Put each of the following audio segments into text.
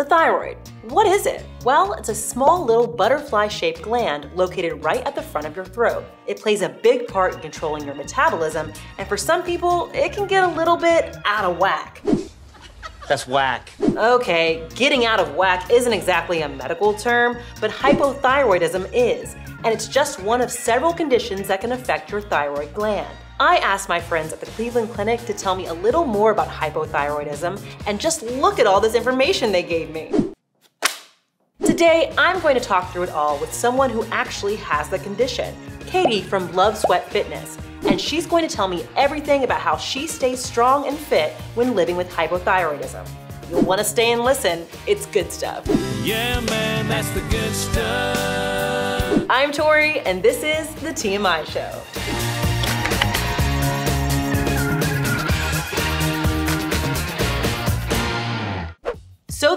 The thyroid. What is it? Well, it's a small little butterfly shaped gland located right at the front of your throat. It plays a big part in controlling your metabolism, and for some people, it can get a little bit out of whack. That's whack. Okay, getting out of whack isn't exactly a medical term, but hypothyroidism is, and it's just one of several conditions that can affect your thyroid gland. I asked my friends at the Cleveland Clinic to tell me a little more about hypothyroidism, and just look at all this information they gave me. Today, I'm going to talk through it all with someone who actually has the condition, Katie from Love Sweat Fitness, and she's going to tell me everything about how she stays strong and fit when living with hypothyroidism. You'll want to stay and listen, it's good stuff. Yeah, man, that's the good stuff. I'm Tori, and this is the TMI Show.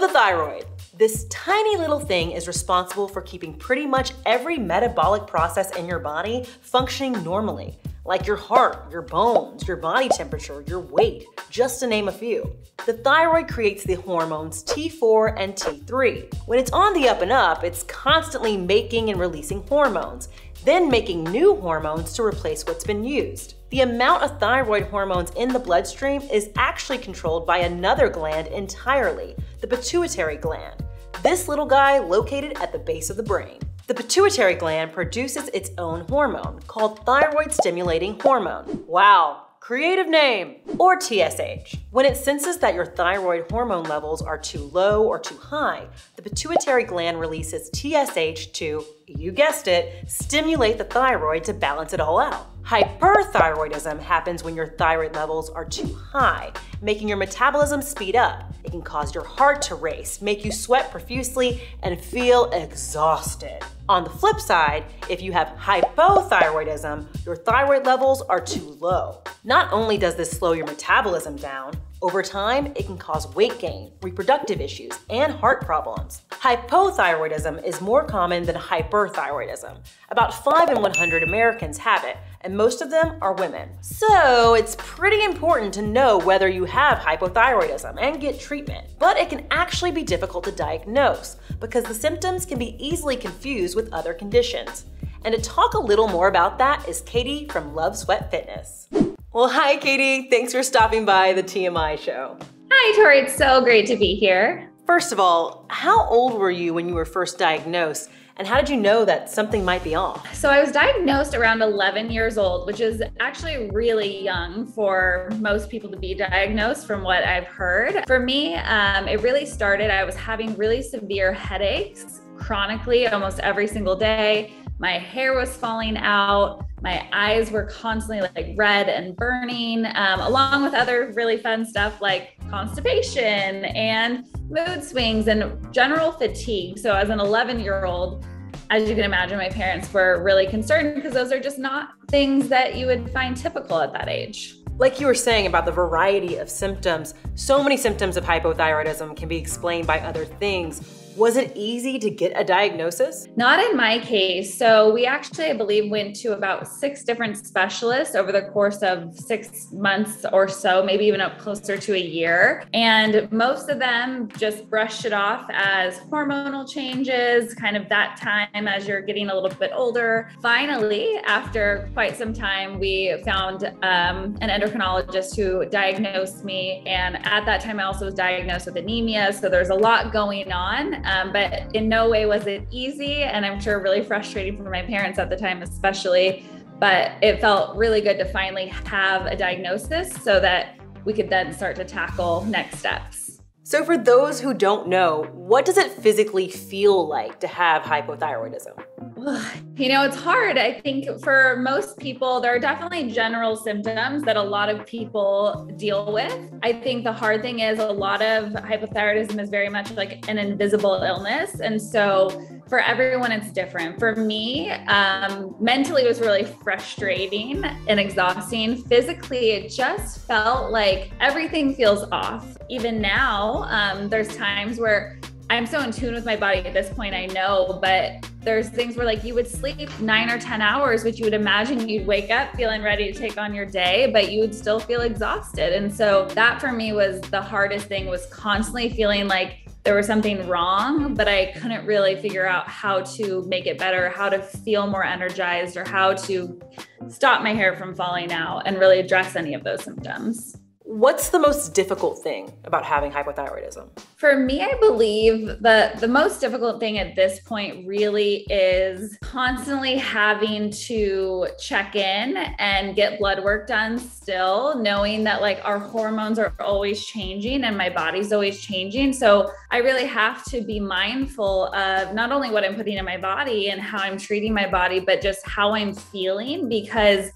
The thyroid. This tiny little thing is responsible for keeping pretty much every metabolic process in your body functioning normally, like your heart, your bones, your body temperature, your weight, just to name a few. The thyroid creates the hormones T4 and T3. When it's on the up and up, it's constantly making and releasing hormones, then making new hormones to replace what's been used. The amount of thyroid hormones in the bloodstream is actually controlled by another gland entirely, the pituitary gland. This little guy located at the base of the brain. The pituitary gland produces its own hormone called thyroid stimulating hormone. Wow, creative name, or TSH. When it senses that your thyroid hormone levels are too low or too high, the pituitary gland releases TSH to, you guessed it, stimulate the thyroid to balance it all out. Hyperthyroidism happens when your thyroid levels are too high, making your metabolism speed up. It can cause your heart to race, make you sweat profusely, and feel exhausted. On the flip side, if you have hypothyroidism, your thyroid levels are too low. Not only does this slow your metabolism down, over time, it can cause weight gain, reproductive issues, and heart problems. Hypothyroidism is more common than hyperthyroidism. About 5 in 100 Americans have it, and most of them are women. So it's pretty important to know whether you have hypothyroidism and get treatment. But it can actually be difficult to diagnose because the symptoms can be easily confused with other conditions. And to talk a little more about that is Katie from Love Sweat Fitness. Well, hi, Katie. Thanks for stopping by the TMI show. Hi, Tori. It's so great to be here. First of all, how old were you when you were first diagnosed? And how did you know that something might be off? So, I was diagnosed around 11 years old, which is actually really young for most people to be diagnosed, from what I've heard. For me, um, it really started, I was having really severe headaches chronically almost every single day. My hair was falling out. My eyes were constantly like red and burning, um, along with other really fun stuff like constipation and mood swings and general fatigue. So, as an 11 year old, as you can imagine, my parents were really concerned because those are just not things that you would find typical at that age. Like you were saying about the variety of symptoms, so many symptoms of hypothyroidism can be explained by other things was it easy to get a diagnosis? Not in my case. So, we actually, I believe, went to about six different specialists over the course of six months or so, maybe even up closer to a year. And most of them just brushed it off as hormonal changes, kind of that time as you're getting a little bit older. Finally, after quite some time, we found um, an endocrinologist who diagnosed me. And at that time, I also was diagnosed with anemia. So, there's a lot going on. Um, but in no way was it easy. And I'm sure really frustrating for my parents at the time, especially. But it felt really good to finally have a diagnosis so that we could then start to tackle next steps. So, for those who don't know, what does it physically feel like to have hypothyroidism? You know, it's hard. I think for most people, there are definitely general symptoms that a lot of people deal with. I think the hard thing is a lot of hypothyroidism is very much like an invisible illness. And so for everyone, it's different. For me, um, mentally, it was really frustrating and exhausting. Physically, it just felt like everything feels off. Even now, um, there's times where I'm so in tune with my body at this point, I know, but there's things where like you would sleep nine or 10 hours, which you would imagine you'd wake up feeling ready to take on your day, but you would still feel exhausted. And so that for me was the hardest thing was constantly feeling like there was something wrong, but I couldn't really figure out how to make it better, how to feel more energized, or how to stop my hair from falling out and really address any of those symptoms. What's the most difficult thing about having hypothyroidism? For me, I believe that the most difficult thing at this point really is constantly having to check in and get blood work done still, knowing that like our hormones are always changing and my body's always changing. So I really have to be mindful of not only what I'm putting in my body and how I'm treating my body, but just how I'm feeling because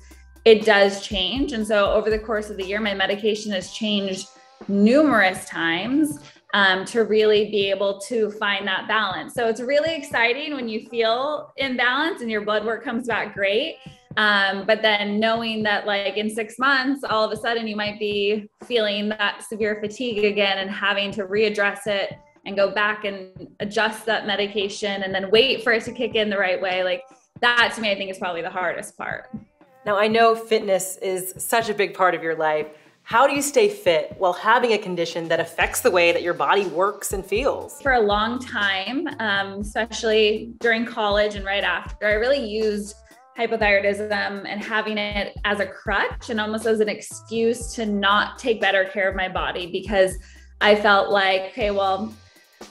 it does change. And so over the course of the year, my medication has changed numerous times um, to really be able to find that balance. So it's really exciting when you feel in balance and your blood work comes back great. Um, but then knowing that, like in six months, all of a sudden you might be feeling that severe fatigue again and having to readdress it and go back and adjust that medication and then wait for it to kick in the right way. Like that to me, I think is probably the hardest part. Now, I know fitness is such a big part of your life. How do you stay fit while having a condition that affects the way that your body works and feels? For a long time, um, especially during college and right after, I really used hypothyroidism and having it as a crutch and almost as an excuse to not take better care of my body because I felt like, okay, well,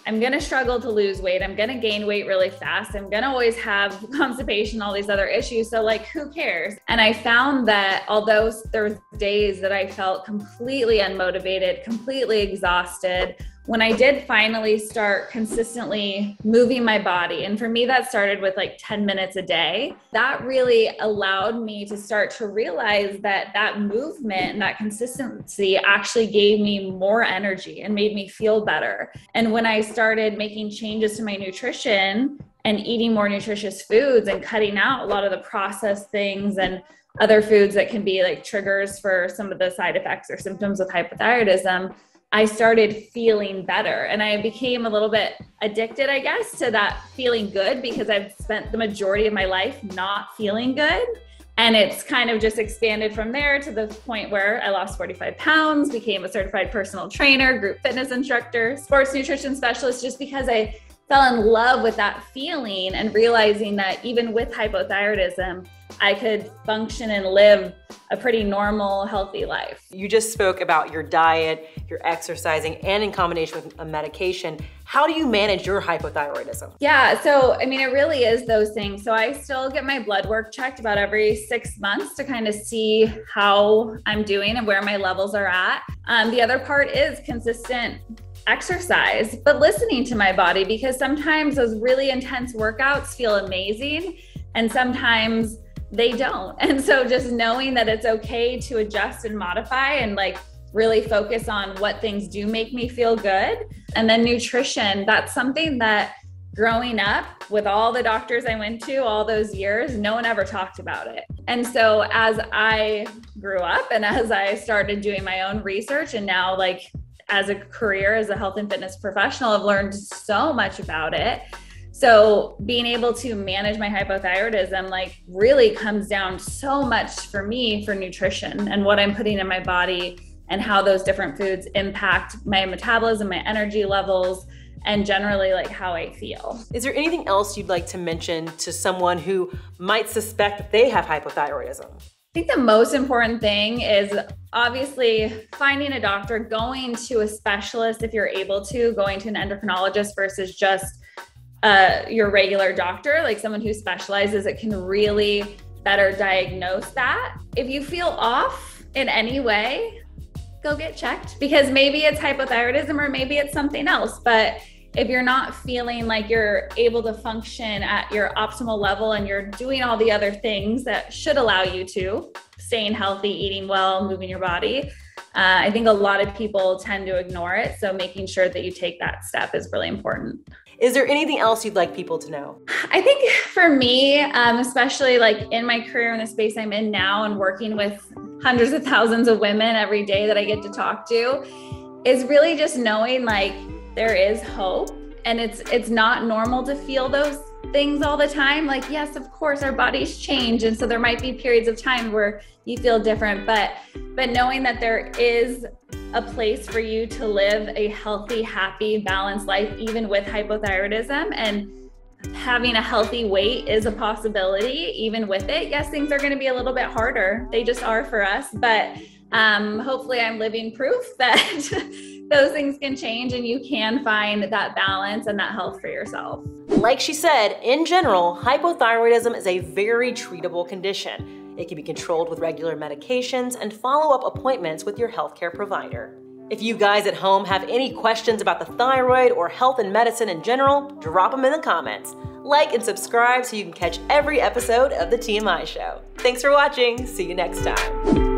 I'm going to struggle to lose weight. I'm going to gain weight really fast. I'm going to always have constipation, all these other issues. So, like, who cares? And I found that although there were days that I felt completely unmotivated, completely exhausted, when I did finally start consistently moving my body, and for me, that started with like 10 minutes a day, that really allowed me to start to realize that that movement and that consistency actually gave me more energy and made me feel better. And when I started making changes to my nutrition and eating more nutritious foods and cutting out a lot of the processed things and other foods that can be like triggers for some of the side effects or symptoms of hypothyroidism, I started feeling better and I became a little bit addicted, I guess, to that feeling good because I've spent the majority of my life not feeling good. And it's kind of just expanded from there to the point where I lost 45 pounds, became a certified personal trainer, group fitness instructor, sports nutrition specialist, just because I fell in love with that feeling and realizing that even with hypothyroidism, I could function and live a pretty normal, healthy life. You just spoke about your diet, your exercising, and in combination with a medication. How do you manage your hypothyroidism? Yeah, so I mean, it really is those things. So I still get my blood work checked about every six months to kind of see how I'm doing and where my levels are at. Um, the other part is consistent exercise, but listening to my body because sometimes those really intense workouts feel amazing. And sometimes they don't. And so just knowing that it's okay to adjust and modify and like really focus on what things do make me feel good. And then nutrition, that's something that growing up with all the doctors I went to all those years, no one ever talked about it. And so as I grew up and as I started doing my own research and now like as a career as a health and fitness professional, I've learned so much about it. So being able to manage my hypothyroidism like really comes down so much for me for nutrition and what I'm putting in my body and how those different foods impact my metabolism, my energy levels, and generally like how I feel. Is there anything else you'd like to mention to someone who might suspect that they have hypothyroidism? I think the most important thing is obviously finding a doctor, going to a specialist if you're able to, going to an endocrinologist versus just uh, your regular doctor, like someone who specializes, it can really better diagnose that. If you feel off in any way, go get checked because maybe it's hypothyroidism or maybe it's something else. But if you're not feeling like you're able to function at your optimal level and you're doing all the other things that should allow you to, staying healthy, eating well, moving your body, uh, I think a lot of people tend to ignore it. So making sure that you take that step is really important. Is there anything else you'd like people to know? I think for me, um, especially like in my career in the space I'm in now and working with hundreds of thousands of women every day that I get to talk to, is really just knowing like there is hope and it's it's not normal to feel those things all the time like yes of course our bodies change and so there might be periods of time where you feel different but but knowing that there is a place for you to live a healthy, happy, balanced life, even with hypothyroidism. And having a healthy weight is a possibility, even with it. Yes, things are going to be a little bit harder. They just are for us. But um, hopefully, I'm living proof that those things can change and you can find that balance and that health for yourself. Like she said, in general, hypothyroidism is a very treatable condition. It can be controlled with regular medications and follow up appointments with your healthcare provider. If you guys at home have any questions about the thyroid or health and medicine in general, drop them in the comments. Like and subscribe so you can catch every episode of The TMI Show. Thanks for watching. See you next time.